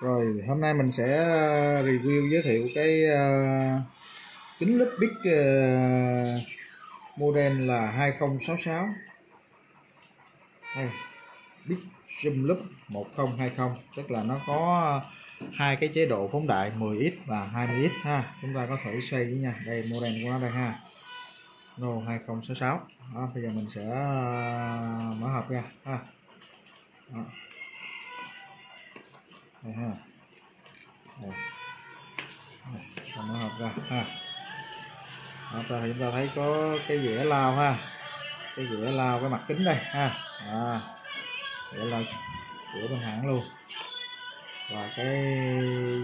Rồi hôm nay mình sẽ ờ, review giới thiệu cái uh, kính lúp big uh, model là 2066 đây big zoom lúp 1020 tức là nó có hai cái chế độ phóng đại 10x và 20x ha. Chúng ta có thể xoay với nha. Đây model của nó đây ha. No 2066 đó, bây giờ mình sẽ uh, mở hộp ra. Ha. Đó đây ha. Đây. Đây, nó hợp ra ha. Đó, ta chúng ta thấy có cái dĩa lao ha. Cái dĩa lao cái mặt kính đây ha. À, dẻ lao của bên hãng luôn. Và cái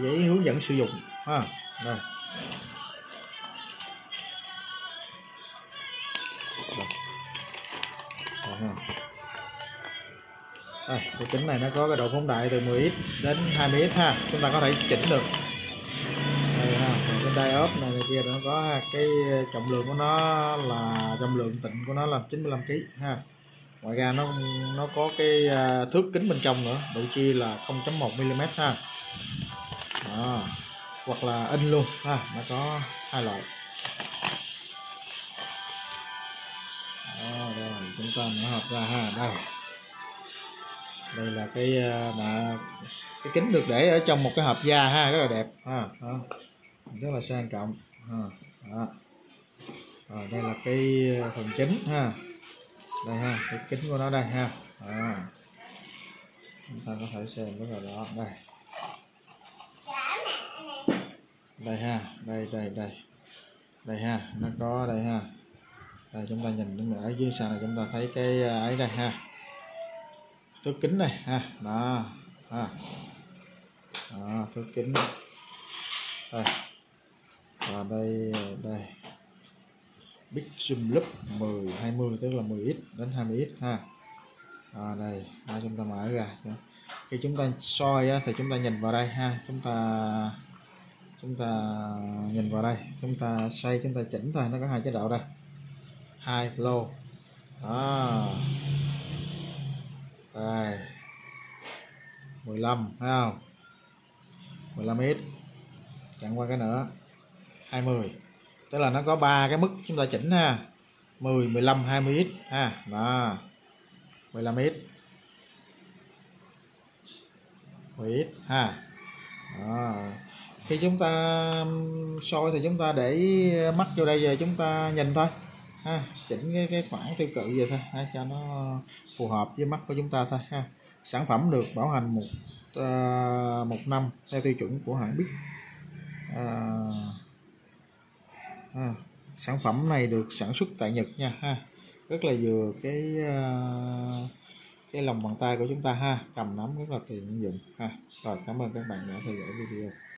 giấy hướng dẫn sử dụng ha. Đây. Đây, ha. Ờ, đây, cái kính này nó có cái độ phóng đại từ 10x đến 20x ha. Chúng ta có thể chỉnh được. Đây ha cái diode này, này kia nó có cái trọng lượng của nó là trọng lượng tịnh của nó là 95 kg ha. Ngoài ra nó nó có cái à, thước kính bên trong nữa độ chia là 0.1 mm ha. Đó. hoặc là in luôn ha nó có hai loại. Đó, rồi chúng ta mở hộp ra ha đây đây là cái à, mà cái kính được để ở trong một cái hộp da ha, rất là đẹp. Ha ha. rất là sang trọng. Ha đó. rồi, đây là cái à, phần chính ha. Đây ha, cái kính của nó đây ha. Đó. chúng ta có thể xem rất là rõ. Đây. Đây ha, đây đây đây. Đây ha, nó có đây ha. Đây, chúng ta nhìn ở dưới sàn này chúng ta thấy cái à, ấy đây ha thước kính này ha đó ha. Đó, thước kính. Đây. Và đây đây. Big zoom lớp 10 20 tức là 10x đến 20x ha. À, đây à, chúng ta mở ra. Khi chúng ta soi á, thì chúng ta nhìn vào đây ha. Chúng ta chúng ta nhìn vào đây. Chúng ta xoay chúng ta chỉnh thôi nó có hai chế độ đây. Hai flow. Đó đây. 15 thấy không? 15 ít. Chẳng qua cái nữa. 20 tức là nó có ba cái mức chúng ta chỉnh ha. 10 15 20 ít ha. Đó. 15 ít. 10 ít ha. Đó. khi chúng ta soi thì chúng ta để mắt vô đây giờ chúng ta nhìn thôi ha chỉnh cái cái khoảng tiêu cự vậy thôi ha, cho nó phù hợp với mắt của chúng ta thôi ha. Sản phẩm được bảo hành một uh, một năm theo tiêu chuẩn của hãng Big. Uh, à, sản phẩm này được sản xuất tại Nhật nha ha. Rất là vừa cái uh, cái lòng bàn tay của chúng ta ha cầm nắm rất là tiện dụng ha. Rồi cảm ơn các bạn đã theo dõi video.